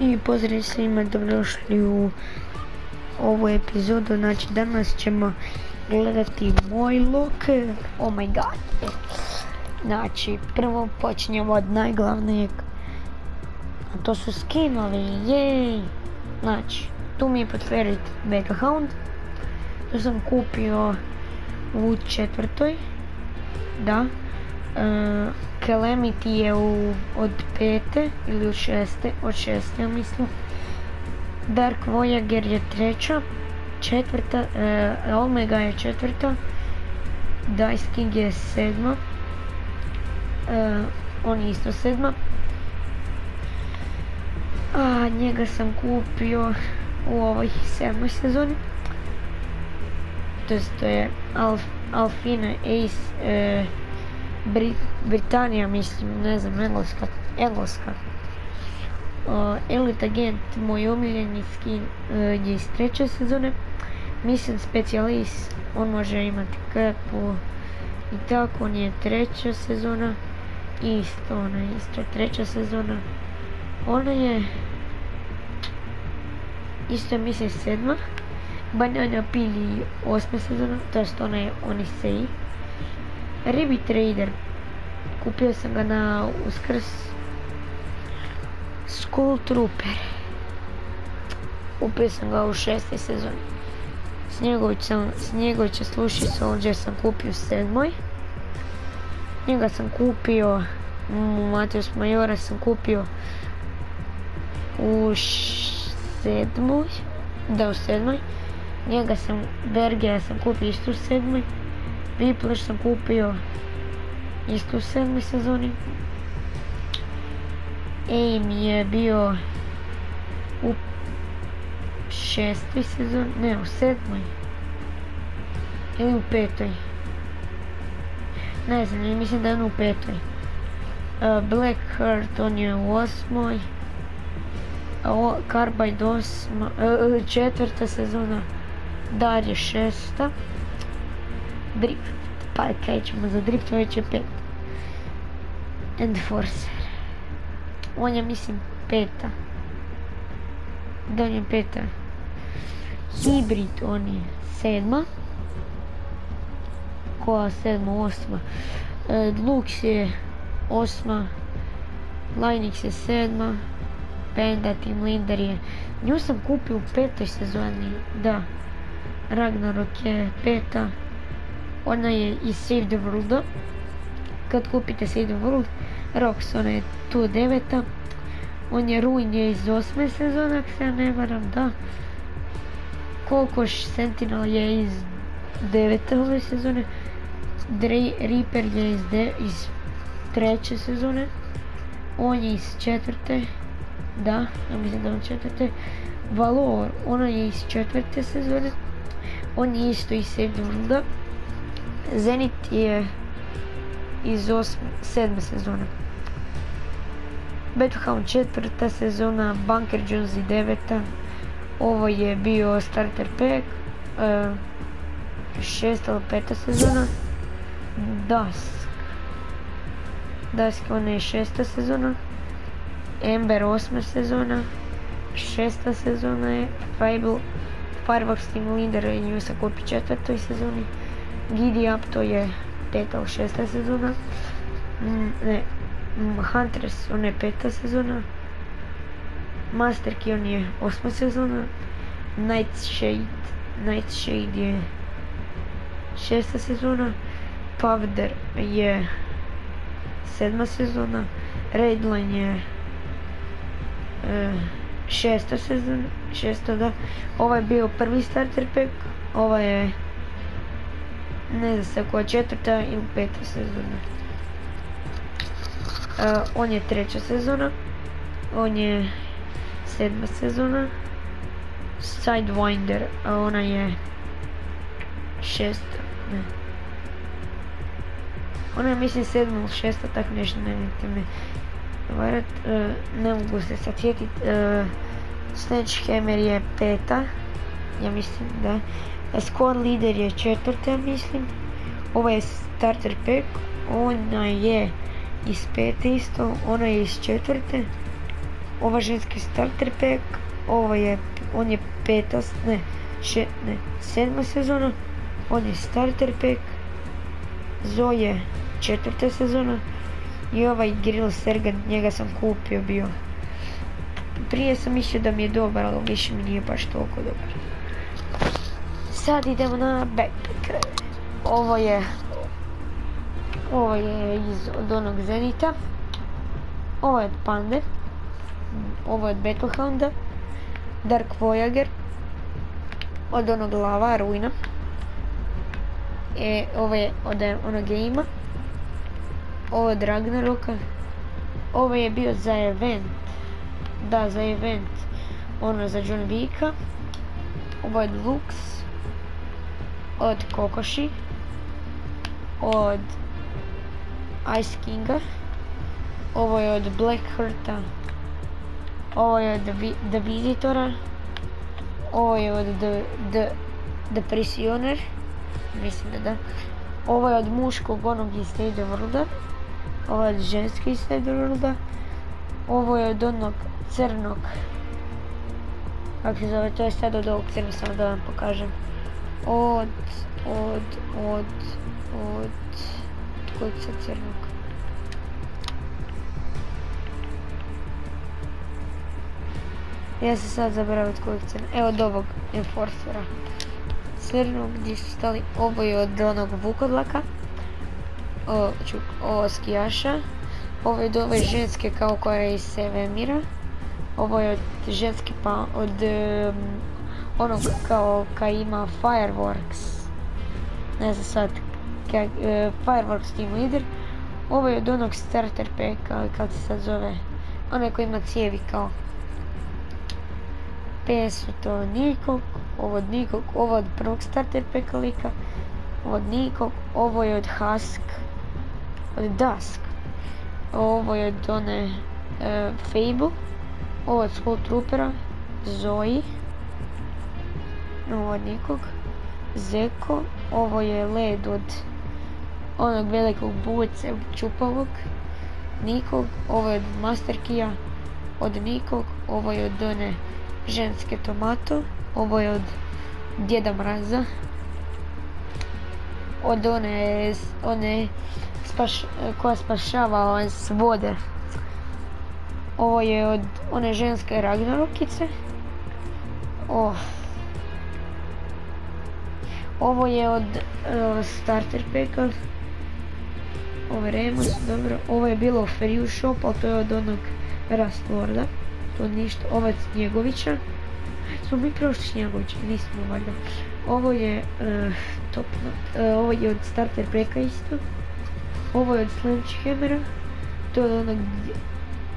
I pozdrav svima, dobrodošli u ovu epizodu, znači danas ćemo gledati moj look, oh my god. Znači, prvo počinjemo od najglavnijeg, a to su skinovi, jej. Znači, tu mi je potverit Megahound, tu sam kupio u četvrtoj, da. Uh, Calamity je u, od pete ili od šeste, od šeste ja mislim. Dark Voyager je treća, četvrta, uh, Omega je četvrta, Dice King je sedma, uh, on je isto sedma. A njega sam kupio u ovoj sedmoj sezoni. To je Alf, Alfina Ace, Britanija mislim, ne znam, Engleska, Engleska. Uh, Elite Agent, moj omiljeni skin uh, je iz treće sezone. Mislim Specialist, on može imati kapu i tako, on je treća sezona. Isto, ona je isto treća sezona. Ona je isto mislim sedma. Banana Pili osma sezona, to ona je Onisei. Ribi Trader. Kupio sam ga na uskrs. School Trooper. Kupio sam ga u šestoj sezoni. Snjegovića sluši Soldier sam kupio u sedmoj. Njega sam kupio, Mateus Majora sam kupio u sedmoj. Da, u sedmoj. Njega sam, Bergera sam kupio isto u sedmoj. Whiplash sam kupio isto u sedmoj sezoni. Aim je bio u šestoj sezoni, ne u sedmoj. Ili u petoj. Ne znam, mislim da je on u petoj. Black Heart, on je u osmoj. Carbide osma, četvrta sezona. Dar je šesta drift. Pa krećemo za drift, već je pet. Enforcer. On je mislim peta. Da on je peta. Hybrid on je sedma. Koja sedma, osma. E, Lux je osma. Linux je sedma. Panda Team Linder je. Nju sam kupio u petoj sezoni, da. Ragnarok je peta ona je iz Save the World. Kad kupite Save the World, Rox, ona je tu deveta. On je Ruin je iz osme sezone, ako se ja ne varam, da. Kokoš Sentinel je iz devete ove sezone. Reaper je iz treće sezone. On je iz četvrte. Da, ja mislim da on četvrte. Valor, ona je iz četvrte sezone. On je isto iz Save the World. Zenit je iz sedme sezone. Battlehound četvrta sezona, Bunker Jones i deveta. Ovo je bio starter pack. Uh, šesta ili peta sezona. Dusk. Dusk ona je šesta sezona. Ember osma sezona. Šesta sezona je Fable. Firebox Team Leader i nju se kupi četvrtoj sezoni. Giddy Up to je peta ili šesta sezona. Mm, ne, mm, Hunters on je peta sezona. Master Key on je osma sezona. Nightshade, Nightshade je šesta sezona. Powder je sedma sezona. Redline je e, šesta sezona, šesta da. Ovo je bio prvi starter pack, ovo je ne znam se koja četvrta ili peta sezona. On je treća sezona. On je sedma sezona. Sidewinder, a ona je šesta. Ne. Ona je mislim sedma ili šesta, tak nešto nemojte me varat. Uh, ne mogu se sad sjetit. Uh, Sledgehammer je peta. Ja mislim da. Squad leader je četvrta, mislim. Ovo je starter pack. Ona je iz pete isto. Ona je iz četvrte. Ova ženski starter pack, ovo je, on je peta, ne, še, ne, sedma sezona, on je starter pack, Zoe četvrta sezona i ovaj Grill Sergeant, njega sam kupio bio. Prije sam mislio da mi je dobar, ali više mi nije baš toliko dobar. Sad idemo na backpack. Ovo je ovo je iz od onog Zenita. Ovo je od Pande. Ovo je od Battlehounda. Dark Voyager. Od onog Lava, Ruina. E, ovo je od onog Game-a. Ovo je od Ragnaroka. Ovo je bio za event. Da, za event. Ono za John Vicka. Ovo je od. Od Kokoši. Od Ice Kinga. Ovo je od Blackhearta. Ovo je od The Visitora. Ovo je od The, Prisoner. Mislim da da. Ovo je od muškog onog iz Stage Worlda. Ovo je od ženske iz Stage Worlda. Ovo je od onog crnog. Kako se zove, to je sad od ovog crnog, samo da vam pokažem. Od, od, od, od, kojeg sad crnog? Ja se sad zaboravim od kojeg crnog. Evo od ovog Enforcera. Crnog gdje su stali. Ovo je od onog Vukodlaka. O, čuk, skijaša. Ovo je od ove ženske kao koja je iz Sevemira. Ovo je od ženske pa od onog kao kaj ima Fireworks. Ne znam sad. Uh, Fireworks Team Leader. Ovo je od onog starter packa, kako se sad zove. Onaj koji ima cijevi kao. PS nikog, ovo od nikog, ovo od prvog starter packa lika. Ovo od nikog, ovo je od Husk. Od Dusk. Ovo je od one uh, Fable. Ovo od Skull Troopera. Zoe. Ovo od nikog. Zeko. Ovo je led od onog velikog buce čupavog. Nikog. Ovo je od Master Kija. Od nikog. Ovo je od one ženske tomato. Ovo je od Djeda Mraza. Od one, one koja spašava s vode. Ovo je od one ženske Ragnarokice. Oh. Ovo je od uh, starter packa. Ovo je Remus, dobro. Ovo je bilo Free Shop, ali to je od onog Rust Lorda. To ništa. Ovo je Snjegovića. Smo mi prošli Snjegovića, nismo valjda. Ovo je uh, top uh, ovo je od starter packa isto. Ovo je od Sledgehammera. To je od onog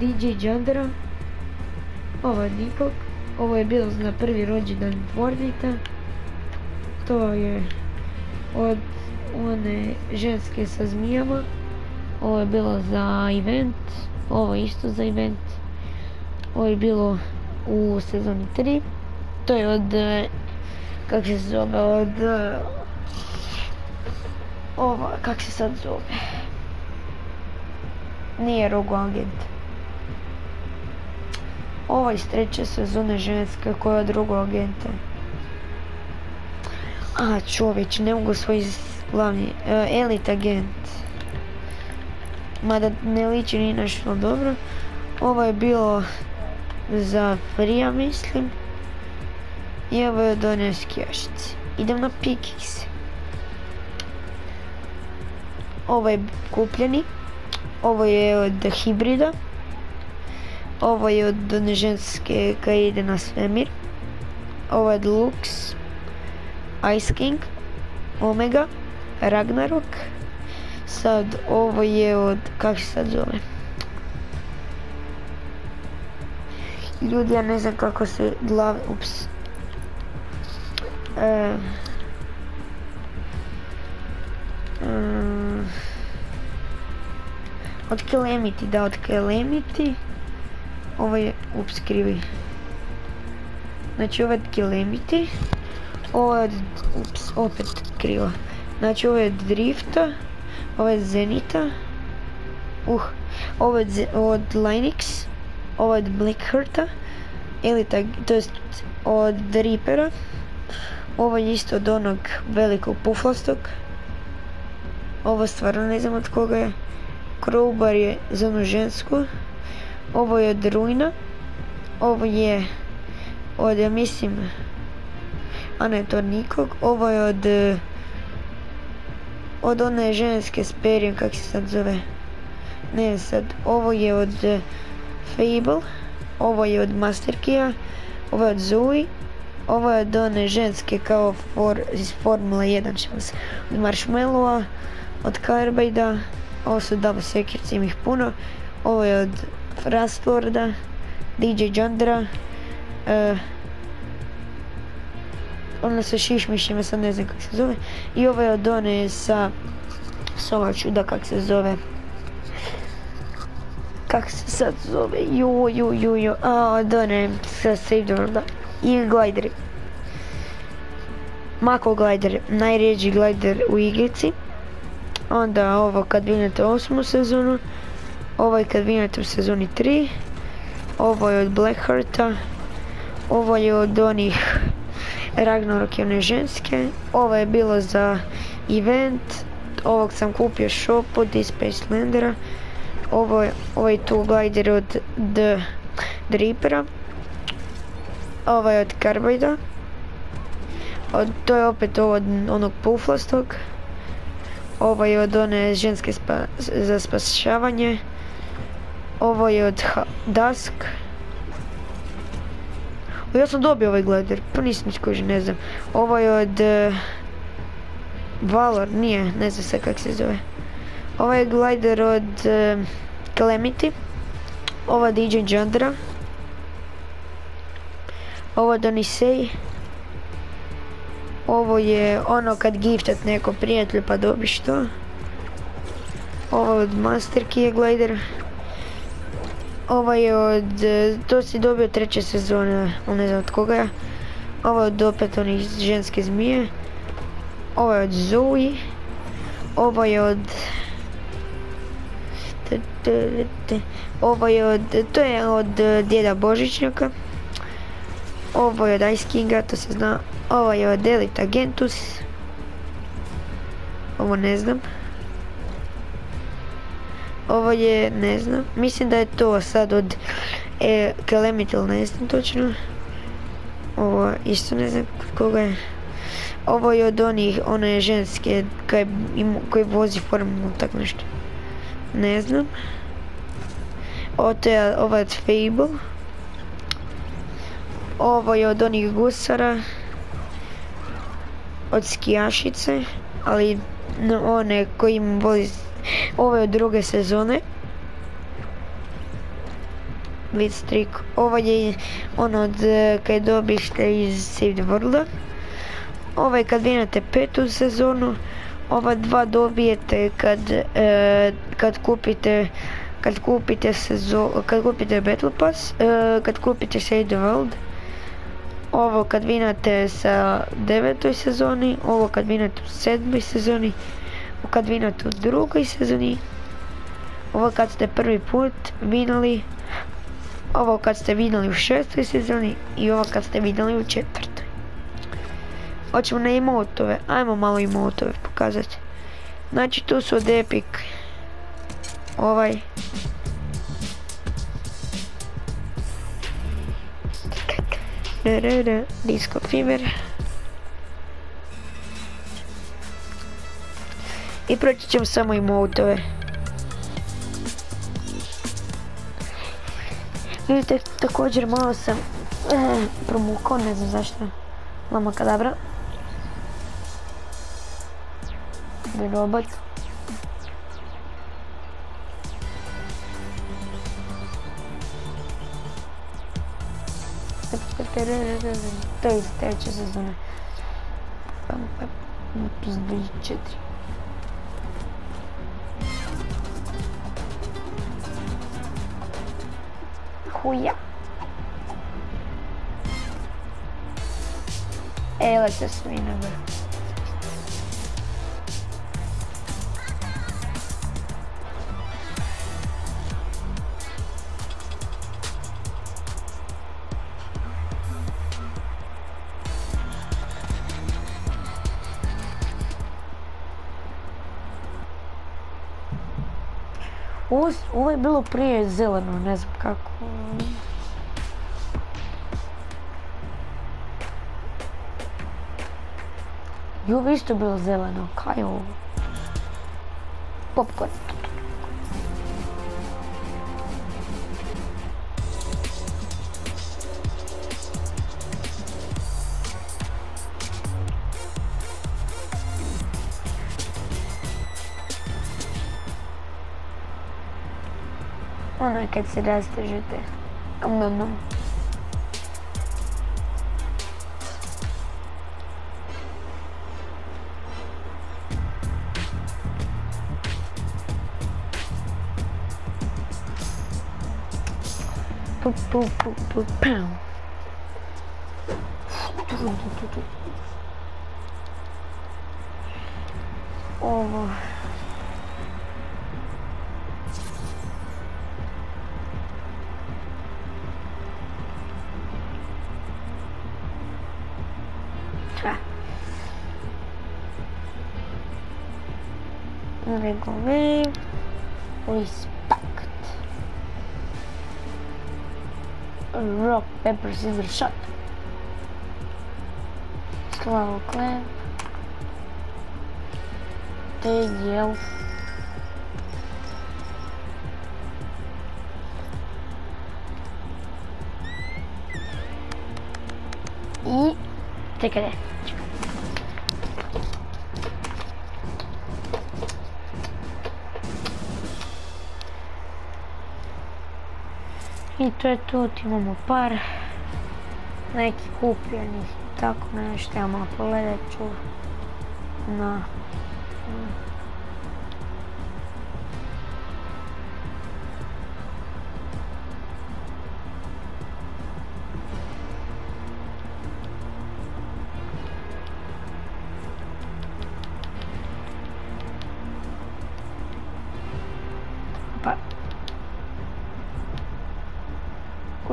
DJ Jandera. Ovo je nikog. Ovo je bilo na prvi rođendan Fornita. To je od one ženske sa zmijama. Ovo je bilo za event. Ovo je isto za event. Ovo je bilo u sezoni 3. To je od, kak se zove, od, ova, kak se sad zove. Nije Rogu Agent. Ova iz treće sezone ženska koja je od drugog agenta. A čovječ, ne mogu svoj glavni, uh, Elite agent. Mada ne liči ni nešto dobro. Ovo je bilo za prija mislim. I ovo je donio skijašice. Idem na Pikix. Ovo je kupljeni. Ovo je od hibrida. Ovo je od one ženske koja ide na svemir. Ovo je od Lux. Ice King. Omega. Ragnarok. Sad ovo je od, kako se sad zove? Ljudi, ja ne znam kako se glav, ups. E, um, od Calamity, da, od Calamity. Ovo je, ups, krivi. Znači ovo je. Ovo je ups, opet krivo. Znači ovo je Drifta. Ovo je Zenita. Uh, ovo je od Linux. Ovo je od Blackhearta. Ili tak, to jest od Reapera. Ovo je isto od onog velikog puflastog. Ovo stvarno ne znam od koga je. Crowbar je za onu žensku. Ovo je od Ruina. Ovo je od, ja mislim, a ne to nikog. Ovo je od, od one ženske s perijem, kak se sad zove. Ne sad, ovo je od Fable. Ovo je od Master. Ovo je od Zoe. Ovo je od one ženske kao iz Formula 1 ćemo se. Od Marshmallowa, od Carbide-a. Ovo su double sekirci, ima ih puno. Ovo je od Rastlorda, DJ Jandra. Uh, ona sa šišmišima, sad ne znam kak se zove. I ovo je od one sa, s ova čuda kak se zove. Kak se sad zove, ju, ju, ju, ju, a od one sa Save the World i glideri. Mako glider, najređi glider u igrici. Onda ovo kad vinete osmu sezonu. Ovo je kad vinete u sezoni 3. Ovo je od Blackhearta. Ovo je od onih Ragnarok i one ženske. Ovo je bilo za event. Ovog sam kupio shop od Space Landera. Ovo je, ovo je tu glider od The, Reapera. Ovo je od Carbide. Od, to je opet ovo od onog puflastog. Ovo je od one ženske za spašavanje. Ovo je od Dusk. Ja sam dobio ovaj glider, pa nisam skoži, ne znam. Ovo je od Valor, nije, ne znam se kak se zove. Ovo je glider od Calamity. Ovo je DJ Jandra. Ovo je Donisei. Ovo je ono kad giftat neko prijatelju pa dobiš to. Ovo je od Master Key glider. Ovo je od, to si dobio treće sezone, ne znam od koga. Ovo je od opet onih ženske zmije. Ovo je od Zoe. Ovo je od... Ovo je od, to je od djeda Božićnjaka. Ovo je od Ice Kinga, to se zna. Ovo je od Elite Agentus. Ovo ne znam. Ovo je, ne znam. Mislim da je to sad od e, Calamity, ne znam točno. Ovo isto ne znam koga je. Ovo je od onih, one ženske koji vozi formulu, tako nešto. Ne znam. Ovo je, ovo je od Fable. Ovo je od onih gusara. Od skijašice. Ali one koji im voli... Ovo je od druge sezone. Blitzstreak. Ovo je ono od kad dobište iz Save the World-a. Ovo je kad vinate petu sezonu. Ova dva dobijete kad, e, kupite kad kupite sezo, kad kupite Battle Pass, e, kad kupite the World ovo kad vinate sa devetoj sezoni, ovo kad vinate u sedmoj sezoni, ovo kad vinate u drugoj sezoni, ovo kad ste prvi put vinali, ovo kad ste vinali u šestoj sezoni i ovo kad ste vinali u četvrtoj. Hoćemo na emotove, ajmo malo emotove pokazati. Znači tu su od Epic ovaj Disco Fever. I proći ćemo samo i motove. Vidite, također malo sam eh, promukao, ne znam zašto. Lama kadabra. Robot. To je treća sezona. Plus 24. Huja. Elete svinove. Ovo, s- ovo je bilo prije zeleno, ne znam kako. I ovo isto bilo zeleno, kaj je ovo? Popcorn. Ono je kad se rastežete. Nom, nom. Pu, pu, pu, pu, pau. Tu, tu, tu, tu. Ovo. Regulate. Respect. Rock, paper, scissors, shot. Slow clap. They yell. I... Čekaj, I to je to, imamo par nekih kupljenih tako nešto, ja malo pogledat ću na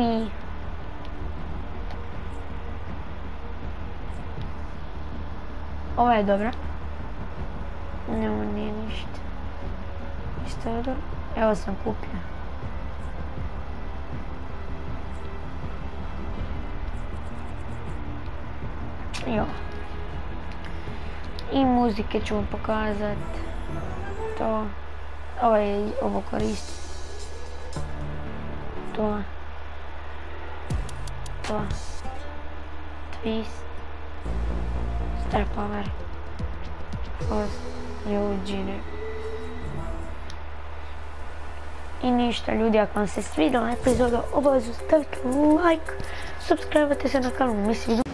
Ui. Ova je dobra. Ne, ovo nije ništa. Ništa je dobro. Evo sam kupio. Jo. I muzike ću vam pokazat. To. Ovo je, ovo koristi. To. To. Twist. Star Power. Force. Eugene. I ništa ljudi, ako vam se svidjela epizoda, obavezno stavite like, subscribe se na kanal, mi se vidimo